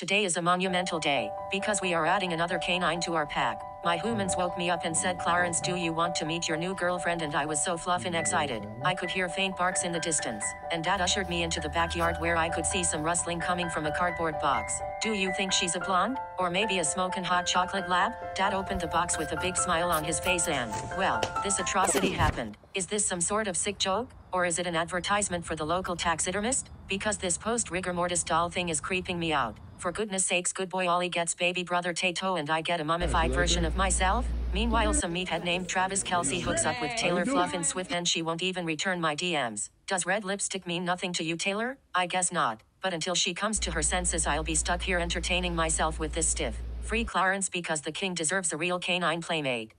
Today is a monumental day, because we are adding another canine to our pack. My humans woke me up and said, Clarence, do you want to meet your new girlfriend? And I was so fluffin' excited. I could hear faint barks in the distance. And dad ushered me into the backyard where I could see some rustling coming from a cardboard box. Do you think she's a blonde? Or maybe a smokin' hot chocolate lab? Dad opened the box with a big smile on his face and, well, this atrocity happened. Is this some sort of sick joke? Or is it an advertisement for the local taxidermist? Because this post rigor mortis doll thing is creeping me out. For goodness sakes, good boy Ollie gets baby brother Tato and I get a mummified version of myself. Meanwhile, some meathead named Travis Kelce hooks up with Taylor Fluff and Swift and she won't even return my DMs. Does red lipstick mean nothing to you, Taylor? I guess not. But until she comes to her senses, I'll be stuck here entertaining myself with this stiff. Free Clarence because the king deserves a real canine playmate.